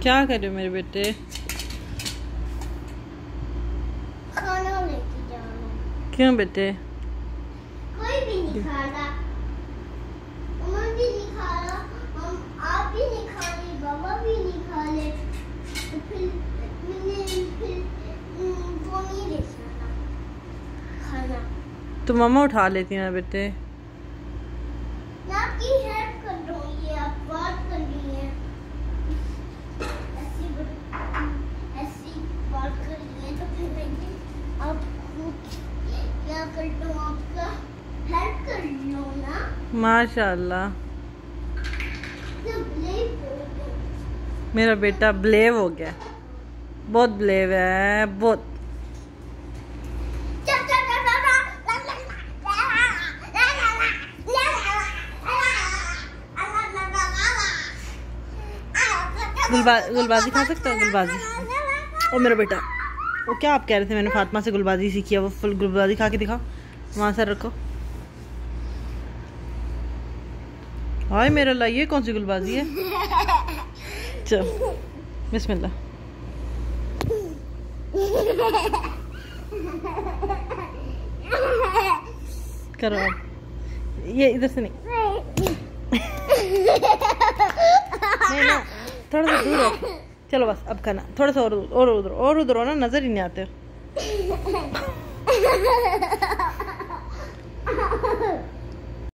کیا کر رہے ہو میرے بیٹے؟ کھانا لے کے جانا۔ کیوں بیٹے؟ کوئی بھی نہیں کھا رہا عمر بھی نہیں کھا رہا ہم آپ بھی نہیں کھا رہے بابا بھی نہیں کھا رہے تو پھر میں نے پھر ام، وہ نہیں لے سکتا کھانا۔ تو ماما اٹھا لیتی ہیں بیٹے؟ میں آپ کی ہیلپ کر رہا ہوں یہ آپ بات کر رہی ہیں ایسی بات- ایسی بات کر رہی ہیں تو پھر میں یہ آپ کو آپ کا ہیلپ کر نا ماشاء اللہ میرا بیٹا بلیو ہو گیا بہت بلیو ہے بہت گلبازی کھا سکتا ہو گلبازی او میرا بیٹا وہ کیا آپ کہہ رہے تھے؟ میں نے فاطمہ سے گلبازی سیکھی ہے، وہ فل گلبازی کھا کے دکھاؤ، وہاں سر رکھو۔ ہائے میرا اللہ، یہ کون سی گلبازی ہے؟ چل، بسم اللہ۔ کرو آپ یہ ادھر سے نہیں۔ تھوڑا سا دور ہو چلو بس، اب کھانا۔ تھوڑا سا اور اور ادھر اور ادھر ہونا، نظر ہی نہیں آتے۔